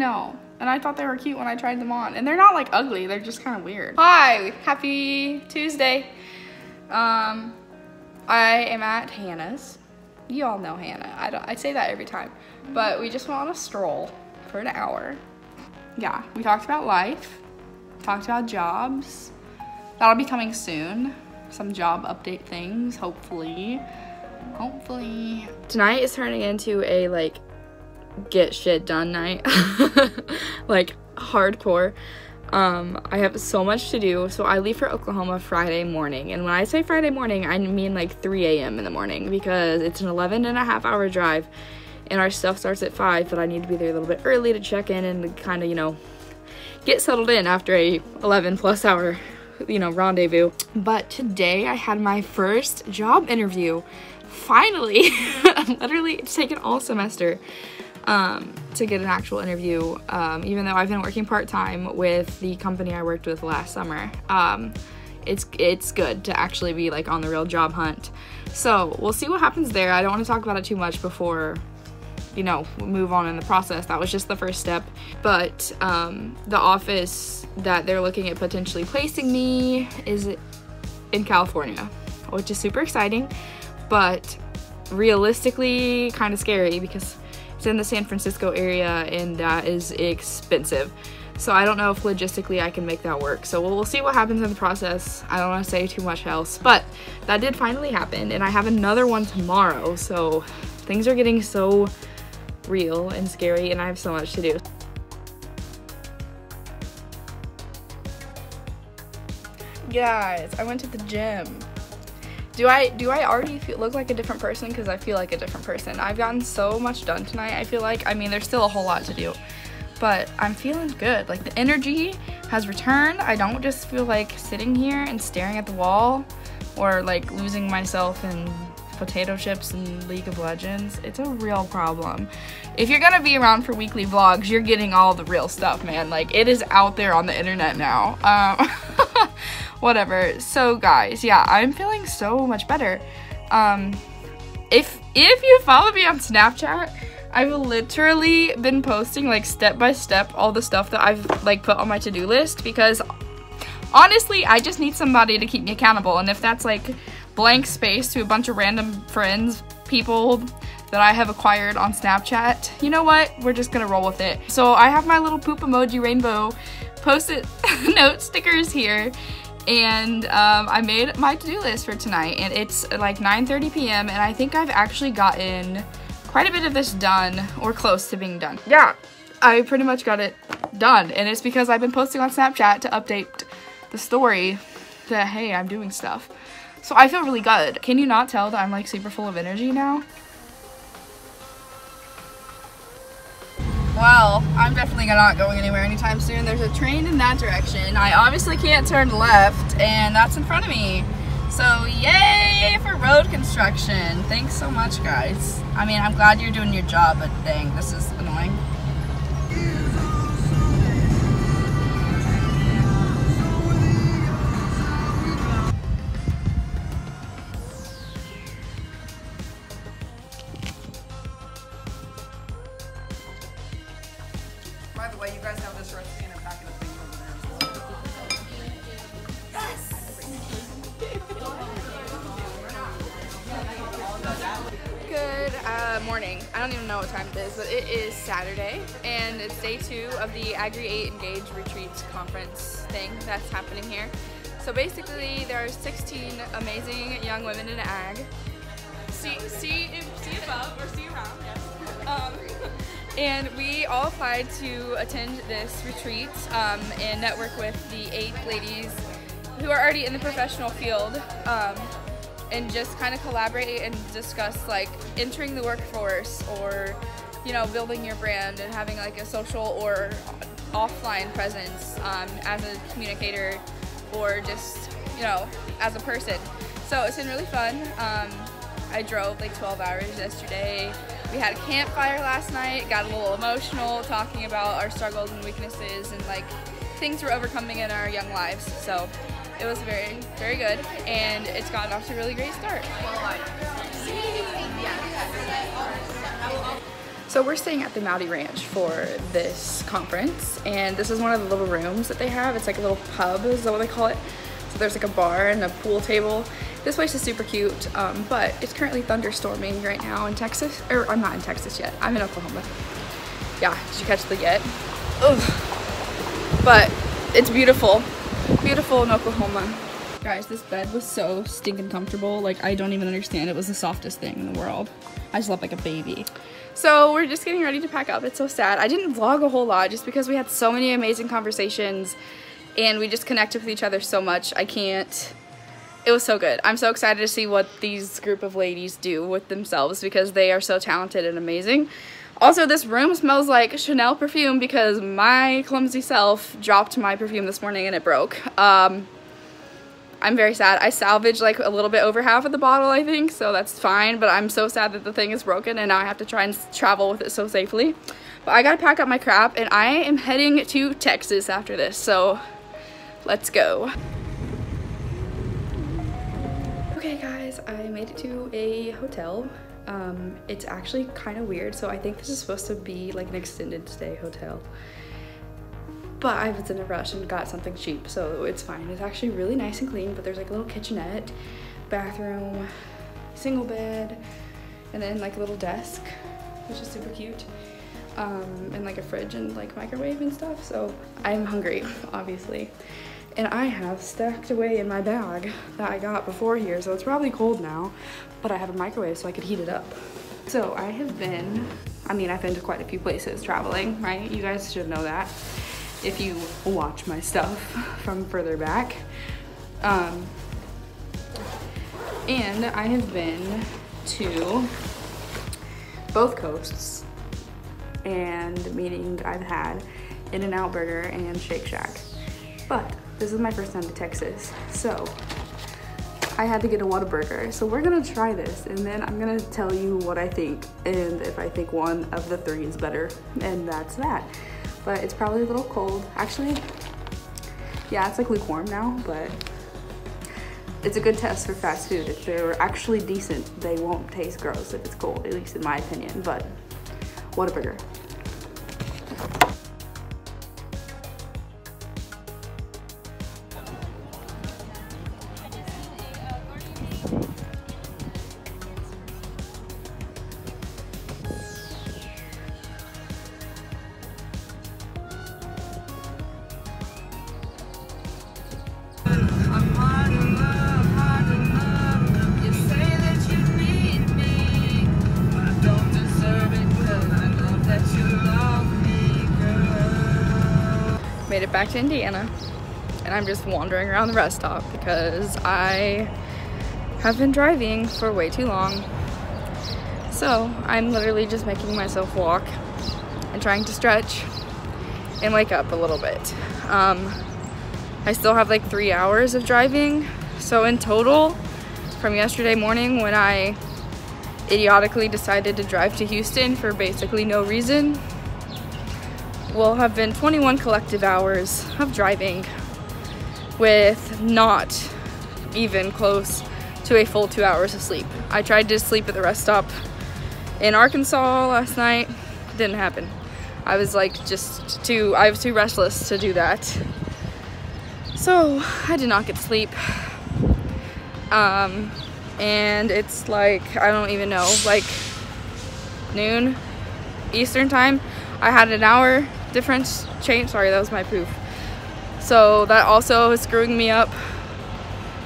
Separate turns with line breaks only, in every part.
know. And I thought they were cute when I tried them on. And they're not like ugly, they're just kind of weird. Hi, happy Tuesday. Um, I am at Hannah's. You all know Hannah. I, don't, I say that every time. But we just went on a stroll for an hour. Yeah, we talked about life, talked about jobs. That'll be coming soon. Some job update things, hopefully. Hopefully. Tonight is turning into a like get shit done night. like hardcore. Um, I have so much to do. So I leave for Oklahoma Friday morning. And when I say Friday morning, I mean like 3 a.m. in the morning because it's an 11 and a half hour drive and our stuff starts at 5, but I need to be there a little bit early to check in and kind of, you know, get settled in after a 11 plus hour, you know, rendezvous. But today I had my first job interview. Finally, literally it's taken all semester um, to get an actual interview, um, even though I've been working part-time with the company I worked with last summer. Um, it's, it's good to actually be like on the real job hunt. So we'll see what happens there. I don't want to talk about it too much before you know, move on in the process. That was just the first step. But um, the office that they're looking at potentially placing me is in California, which is super exciting, but realistically kind of scary because it's in the San Francisco area and that is expensive. So I don't know if logistically I can make that work. So we'll, we'll see what happens in the process. I don't want to say too much else, but that did finally happen and I have another one tomorrow. So things are getting so real and scary and I have so much to do. Guys, I went to the gym. Do I do I already feel, look like a different person? Because I feel like a different person. I've gotten so much done tonight, I feel like. I mean, there's still a whole lot to do. But I'm feeling good. Like, the energy has returned. I don't just feel like sitting here and staring at the wall or, like, losing myself in potato chips and League of Legends. It's a real problem. If you're gonna be around for weekly vlogs, you're getting all the real stuff, man. Like, it is out there on the internet now. Um, whatever. So guys, yeah, I'm feeling so much better. Um, if if you follow me on Snapchat, I've literally been posting like step by step all the stuff that I've like put on my to-do list because honestly, I just need somebody to keep me accountable. And if that's like blank space to a bunch of random friends, people that I have acquired on Snapchat, you know what? We're just gonna roll with it. So I have my little poop emoji rainbow post-it note stickers here and um, I made my to-do list for tonight and it's like 9:30 p.m. and I think I've actually gotten quite a bit of this done or close to being done. Yeah, I pretty much got it done and it's because I've been posting on Snapchat to update the story that hey, I'm doing stuff. So I feel really good. Can you not tell that I'm like super full of energy now? Well, I'm definitely not going anywhere anytime soon. There's a train in that direction. I obviously can't turn left, and that's in front of me. So yay for road construction. Thanks so much, guys. I mean, I'm glad you're doing your job, but dang, this is it is, Saturday, and it's day two of the Agri 8 Engage Retreats Conference thing that's happening here. So basically, there are 16 amazing young women in ag. See, see, see above or see around, yes. Um, and we all applied to attend this retreat um, and network with the eight ladies who are already in the professional field. Um, and just kind of collaborate and discuss like entering the workforce or you know building your brand and having like a social or offline presence um, as a communicator or just you know as a person. So it's been really fun. Um, I drove like 12 hours yesterday. We had a campfire last night got a little emotional talking about our struggles and weaknesses and like things we're overcoming in our young lives. So it was very, very good, and it's gotten off to a really great start. So we're staying at the Maui Ranch for this conference, and this is one of the little rooms that they have. It's like a little pub, is that what they call it? So there's like a bar and a pool table. This place is super cute, um, but it's currently thunderstorming right now in Texas. Or I'm not in Texas yet, I'm in Oklahoma. Yeah, did you catch the yet? Ugh. But it's beautiful, beautiful in Oklahoma. Guys, this bed was so stinking comfortable. Like, I don't even understand. It was the softest thing in the world. I just slept like a baby. So we're just getting ready to pack up. It's so sad. I didn't vlog a whole lot just because we had so many amazing conversations and we just connected with each other so much. I can't, it was so good. I'm so excited to see what these group of ladies do with themselves because they are so talented and amazing. Also, this room smells like Chanel perfume because my clumsy self dropped my perfume this morning and it broke. Um, I'm very sad. I salvaged like a little bit over half of the bottle, I think, so that's fine. But I'm so sad that the thing is broken and now I have to try and travel with it so safely. But I gotta pack up my crap and I am heading to Texas after this, so let's go. Okay guys, I made it to a hotel. Um, it's actually kind of weird, so I think this is supposed to be like an extended stay hotel but I was in a rush and got something cheap, so it's fine. It's actually really nice and clean, but there's like a little kitchenette, bathroom, single bed, and then like a little desk, which is super cute. Um, and like a fridge and like microwave and stuff. So I'm hungry, obviously. And I have stacked away in my bag that I got before here, so it's probably cold now, but I have a microwave so I could heat it up. So I have been, I mean, I've been to quite a few places traveling, right? You guys should know that if you watch my stuff from further back. Um, and I have been to both coasts and meetings I've had In-N-Out Burger and Shake Shack. But this is my first time to Texas, so I had to get a Whataburger. So we're gonna try this and then I'm gonna tell you what I think and if I think one of the three is better, and that's that but it's probably a little cold. Actually, yeah, it's like lukewarm now, but it's a good test for fast food. If they're actually decent, they won't taste gross if it's cold, at least in my opinion, but what a made back to Indiana and I'm just wandering around the rest stop because I have been driving for way too long. So I'm literally just making myself walk and trying to stretch and wake up a little bit. Um, I still have like three hours of driving. So in total, from yesterday morning when I idiotically decided to drive to Houston for basically no reason, will have been 21 collective hours of driving with not even close to a full two hours of sleep. I tried to sleep at the rest stop in Arkansas last night. Didn't happen. I was like just too, I was too restless to do that. So I did not get sleep. Um, and it's like, I don't even know, like noon Eastern time. I had an hour difference change. Sorry, that was my poof. So that also is screwing me up.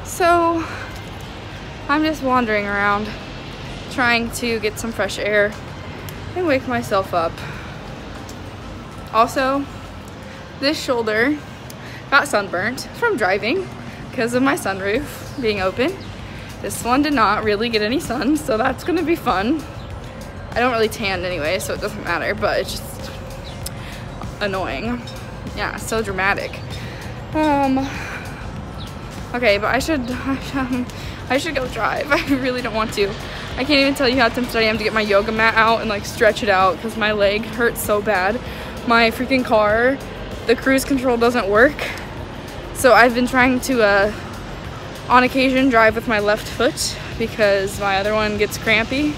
So I'm just wandering around trying to get some fresh air and wake myself up. Also, this shoulder got sunburnt from driving because of my sunroof being open. This one did not really get any sun, so that's gonna be fun. I don't really tan anyway, so it doesn't matter, but it's just annoying. Yeah, so dramatic. Um, okay, but I should, um, I should go drive. I really don't want to. I can't even tell you how tempted I am to get my yoga mat out and like stretch it out because my leg hurts so bad. My freaking car, the cruise control doesn't work. So I've been trying to, uh, on occasion drive with my left foot because my other one gets crampy.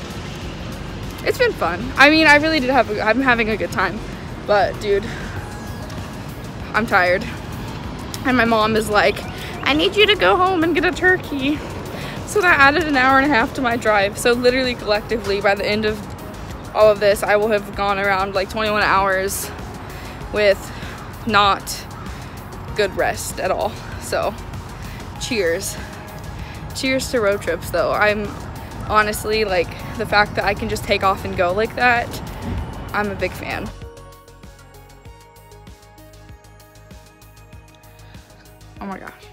it's been fun. I mean, I really did have, a, I'm having a good time, but dude, I'm tired. And my mom is like, I need you to go home and get a turkey. So that added an hour and a half to my drive. So literally collectively by the end of all of this, I will have gone around like 21 hours with not good rest at all. So cheers. Cheers to road trips though. I'm honestly like the fact that I can just take off and go like that, I'm a big fan. Oh my gosh.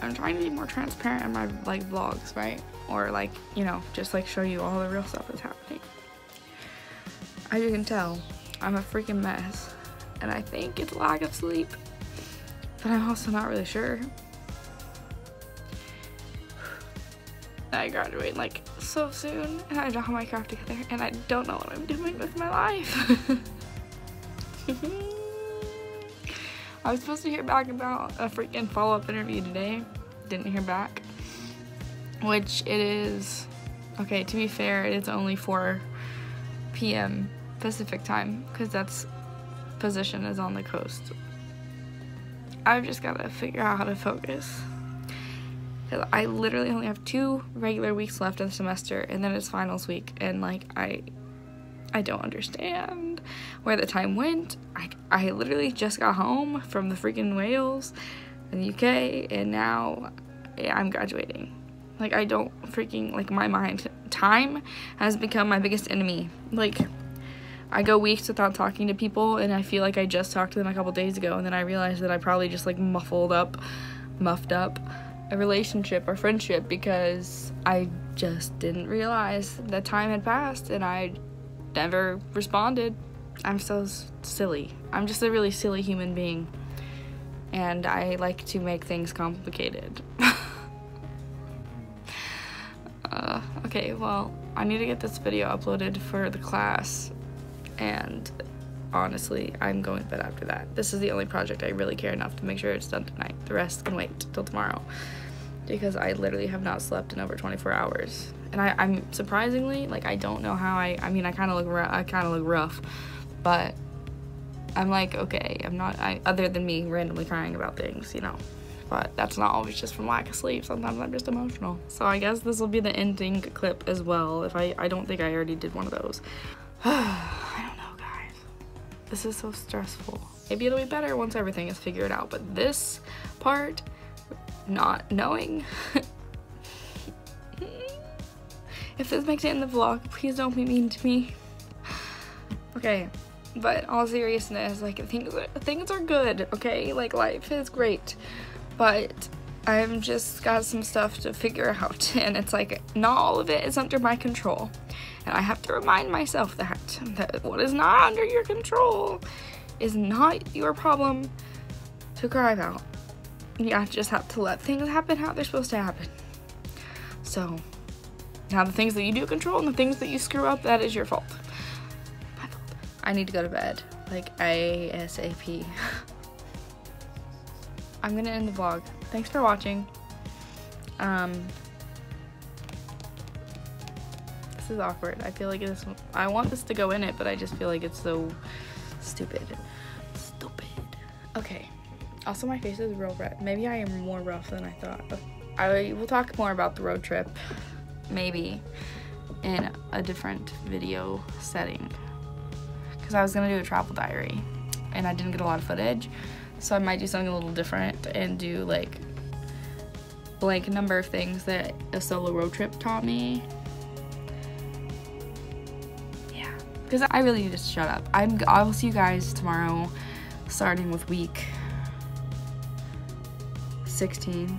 I'm trying to be more transparent in my like vlogs, right? Or like, you know, just like show you all the real stuff that's happening. As you can tell, I'm a freaking mess. And I think it's lack of sleep. But I'm also not really sure. I graduate like so soon and I my craft together and I don't know what I'm doing with my life. I was supposed to hear back about a freaking follow-up interview today. Didn't hear back. Which it is, okay, to be fair, it's only 4 p.m. Pacific time because that's position is on the coast. I've just got to figure out how to focus. I literally only have two regular weeks left of the semester and then it's finals week and like I I don't understand where the time went. I, I literally just got home from the freaking Wales in the UK and now yeah, I'm graduating. Like I don't freaking like my mind time has become my biggest enemy. Like I go weeks without talking to people and I feel like I just talked to them a couple days ago and then I realized that I probably just like muffled up, muffed up a relationship or friendship because I just didn't realize that time had passed and I never responded. I'm so silly. I'm just a really silly human being. And I like to make things complicated. uh, okay, well, I need to get this video uploaded for the class. And honestly, I'm going to bed after that. This is the only project I really care enough to make sure it's done tonight. The rest can wait till tomorrow because I literally have not slept in over 24 hours. And I, am surprisingly, like, I don't know how I, I mean, I kind of look, I kind of look rough, but I'm like, okay, I'm not, I, other than me randomly crying about things, you know. But that's not always just from lack of sleep. Sometimes I'm just emotional. So I guess this will be the ending clip as well. If I, I don't think I already did one of those. I don't know, guys. This is so stressful. Maybe it'll be better once everything is figured out. But this part not knowing. if this makes it in the vlog, please don't be mean to me. Okay, but all seriousness, like things are, things are good, okay? Like life is great, but I've just got some stuff to figure out and it's like not all of it is under my control. And I have to remind myself that, that what is not under your control is not your problem to cry about you just have to let things happen how they're supposed to happen. So now the things that you do control and the things that you screw up, that is your fault. I need to go to bed, like ASAP. I'm gonna end the vlog. Thanks for watching. Um, this is awkward. I feel like this, I want this to go in it, but I just feel like it's so stupid. Stupid. Okay. Also, my face is real red. Maybe I am more rough than I thought. I will talk more about the road trip, maybe, in a different video setting. Because I was going to do a travel diary, and I didn't get a lot of footage. So I might do something a little different and do, like, blank number of things that a solo road trip taught me. Yeah. Because I really need to shut up. I'm, I will see you guys tomorrow, starting with week 16